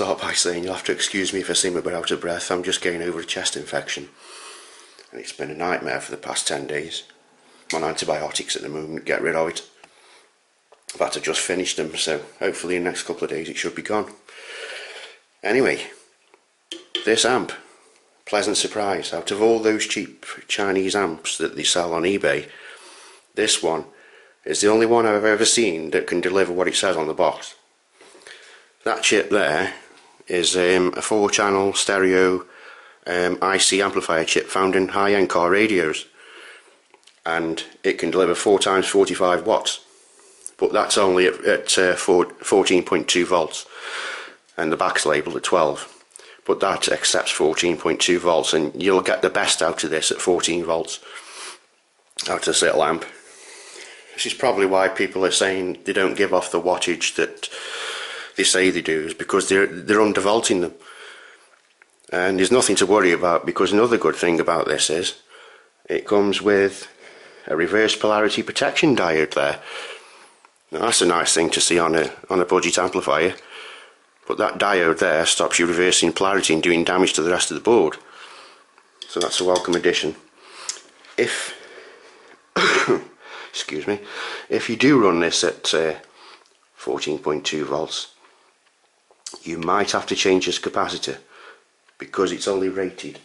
Start by saying you'll have to excuse me if I seem a bit out of breath. I'm just getting over a chest infection. And it's been a nightmare for the past 10 days. I'm on antibiotics at the moment, get rid of it. I've had to just finish them, so hopefully in the next couple of days it should be gone. Anyway, this amp, pleasant surprise. Out of all those cheap Chinese amps that they sell on eBay, this one is the only one I've ever seen that can deliver what it says on the box. That chip there is um, a four channel stereo um, IC amplifier chip found in high-end car radios. And it can deliver 4 times 45 watts but that's only at, at uh, 14.2 volts. And the back's labelled at 12 but that accepts 14.2 volts and you'll get the best out of this at 14 volts out of this little amp this is probably why people are saying they don't give off the wattage that they say they do is because they're they're undervolting them. And there's nothing to worry about because another good thing about this is it comes with a reverse polarity protection diode there. Now that's a nice thing to see on a on a budget amplifier but that diode there stops you reversing polarity and doing damage to the rest of the board. So that's a welcome addition. If excuse me if you do run this at uh, 14.2 volts you might have to change this capacitor because it's only rated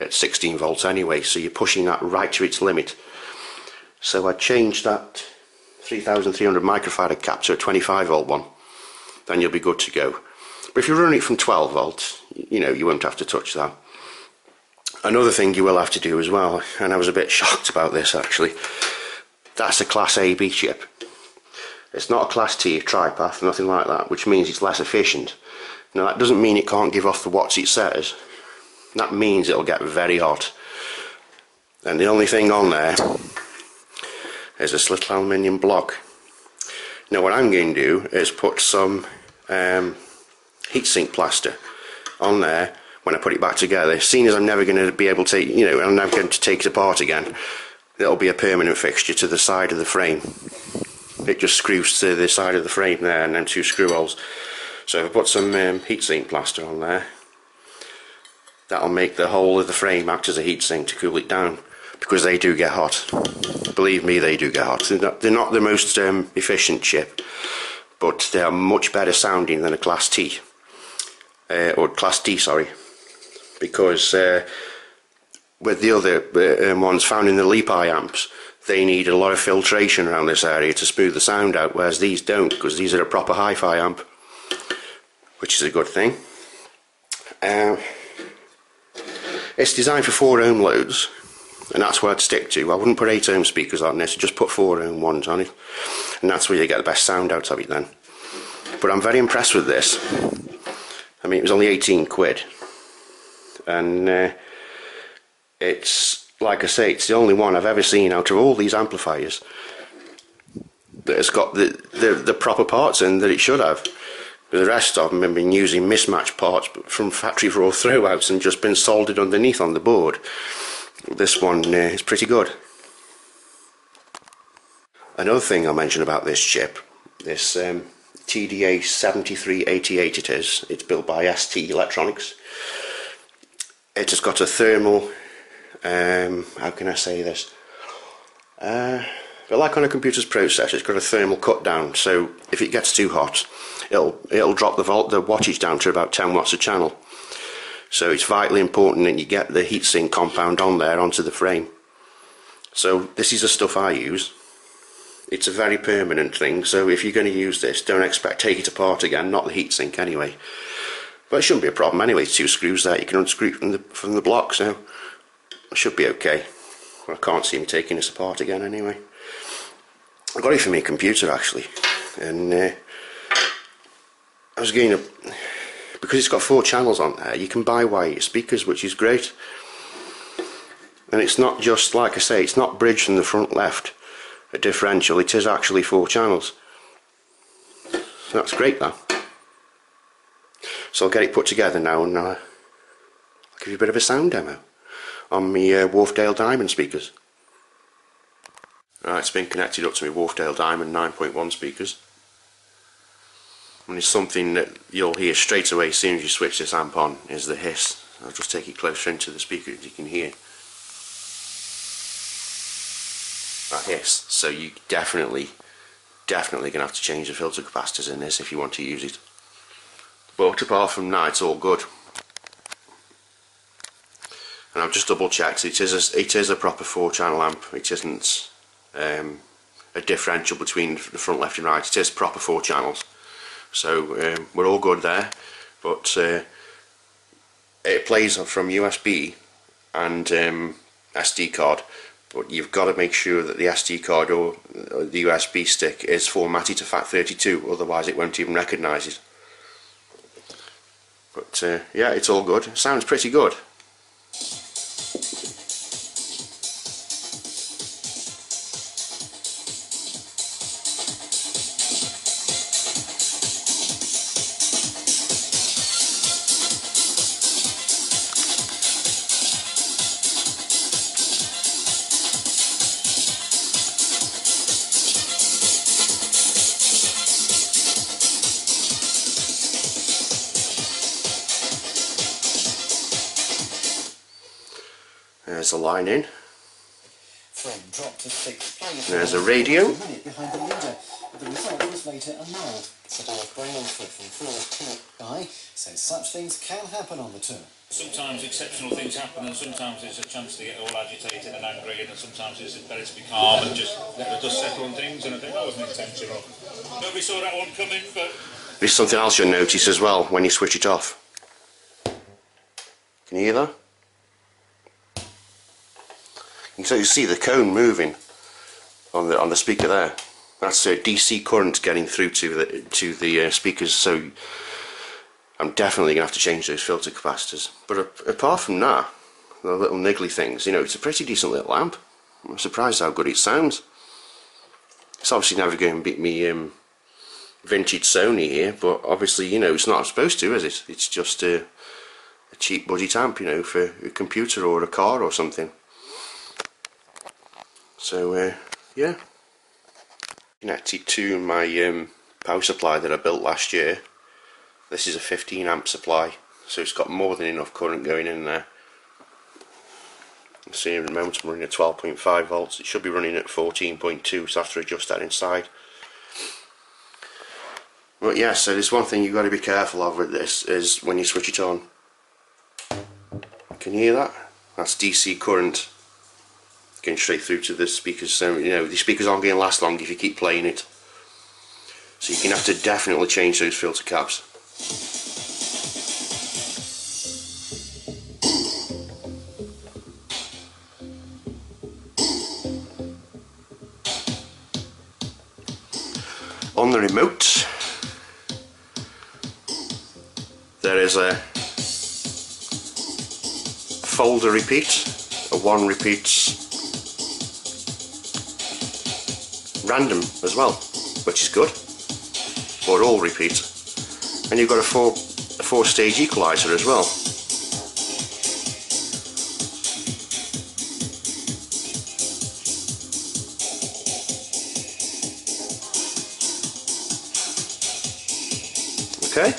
at 16 volts anyway so you're pushing that right to its limit. So I changed that 3300 microfarad cap to a 25 volt one then you'll be good to go. But if you're running it from 12 volts you know you won't have to touch that. Another thing you will have to do as well and I was a bit shocked about this actually that's a class AB chip it's not a class T tripath nothing like that which means it's less efficient now that doesn't mean it can't give off the watts it says. That means it'll get very hot. And the only thing on there is this little aluminium block. Now what I'm going to do is put some um, heatsink plaster on there when I put it back together. Seeing as I'm never going to be able to, you know, I'm never going to take it apart again, it'll be a permanent fixture to the side of the frame. It just screws to the side of the frame there and then two screw holes. So if I put some um, heatsink plaster on there, that'll make the whole of the frame act as a heatsink to cool it down because they do get hot. Believe me, they do get hot. They're not, they're not the most um, efficient chip, but they are much better sounding than a Class T, uh, or Class D, sorry, because uh, with the other uh, um, ones found in the Lepai amps, they need a lot of filtration around this area to smooth the sound out, whereas these don't, because these are a proper hi-fi amp which is a good thing. Um, it's designed for 4 ohm loads and that's what I'd stick to. I wouldn't put 8 ohm speakers on this, just put 4 ohm ones on it and that's where you get the best sound out of it then. But I'm very impressed with this. I mean it was only 18 quid and uh, it's like I say it's the only one I've ever seen out of all these amplifiers that has got the, the, the proper parts in that it should have. The rest of them have been using mismatched parts from factory floor throwouts and just been soldered underneath on the board. This one uh, is pretty good. Another thing I'll mention about this chip, this um, TDA 7388 it is, it's built by ST Electronics. It has got a thermal, um, how can I say this? Uh, but like on a computer's processor, it's got a thermal cut down, so if it gets too hot, it'll it'll drop the volt the wattage down to about 10 watts a channel. So it's vitally important that you get the heatsink compound on there onto the frame. So this is the stuff I use. It's a very permanent thing, so if you're going to use this, don't expect take it apart again, not the heatsink anyway. But it shouldn't be a problem anyway, two screws there, you can unscrew from the from the block, so it should be okay. I can't see me taking this apart again anyway. I got it for my computer actually and uh, I was going to because it's got four channels on there you can buy wired speakers which is great and it's not just like I say it's not bridged from the front left a differential it is actually four channels so that's great though. so I'll get it put together now and uh, I'll give you a bit of a sound demo on my uh, Wharfedale Diamond speakers Right, it's been connected up to my Wharfedale Diamond 9.1 speakers. and it's something that you'll hear straight away as soon as you switch this amp on is the hiss. I'll just take it closer into the speaker as you can hear. That hiss. So you definitely, definitely going to have to change the filter capacitors in this if you want to use it. But apart from that, it's all good. And I've just double checked. It is a, it is a proper four channel amp. It isn't um, a differential between the front, left, and right. It is proper four channels. So um, we're all good there. But uh, it plays from USB and um, SD card. But you've got to make sure that the SD card or the USB stick is formatted to FAT32, otherwise it won't even recognise it. But uh, yeah, it's all good. sounds pretty good. There's a line in. There's a radio. Behind the result was later annulled. so such things can happen on the tour. Sometimes exceptional things happen and sometimes it's a chance to get all agitated and angry and sometimes it's better to be calm and just let the dust settle on things and I think that wasn't intentional. Nobody saw that one coming but... There's something else you'll notice as well when you switch it off. Can you hear that? So you see the cone moving on the on the speaker there. That's a DC current getting through to the to the uh, speakers. So I'm definitely gonna have to change those filter capacitors. But uh, apart from that, the little niggly things, you know, it's a pretty decent little amp. I'm surprised how good it sounds. It's obviously never going to beat me um, vintage Sony here, but obviously, you know, it's not supposed to, is it? It's just a, a cheap budget amp, you know, for a computer or a car or something. So uh, yeah, connected to my um, power supply that I built last year. This is a 15 amp supply, so it's got more than enough current going in there. You see at the moment I'm running at 12.5 volts. It should be running at 14.2, so I have to adjust that inside. But yeah, so there's one thing you've got to be careful of with this is when you switch it on. Can you hear that? That's DC current going straight through to the speakers so you know the speakers aren't going to last long if you keep playing it. So you're going to have to definitely change those filter caps. On the remote there is a folder repeat a one repeats random as well, which is good. Or all repeat. And you've got a four, a four stage equalizer as well. Okay.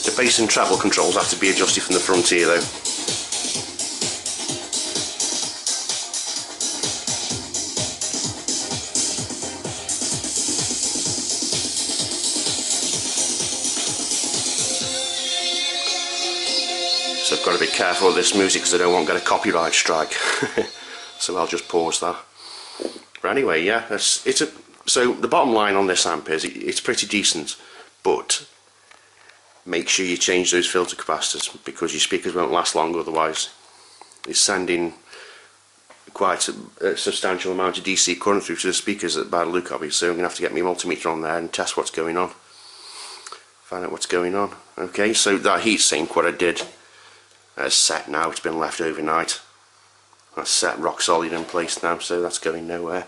The bass and treble controls have to be adjusted from the front here though. Careful with this music because I don't want to get a copyright strike. so I'll just pause that. But anyway, yeah, it's, it's a so the bottom line on this amp is it, it's pretty decent, but make sure you change those filter capacitors because your speakers won't last long otherwise. It's sending quite a, a, substantial amount of DC current through to the speakers by the look of it, so I'm going to have to get my multimeter on there and test what's going on. Find out what's going on. Okay, so that heatsink, what I did that's set now, it's been left overnight. That's set rock solid in place now, so that's going nowhere.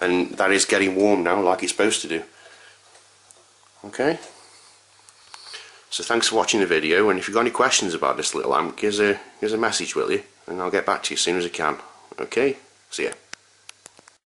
And that is getting warm now, like it's supposed to do. Okay? So thanks for watching the video, and if you've got any questions about this little amp, give us a, give us a message, will you? And I'll get back to you as soon as I can. Okay? See ya.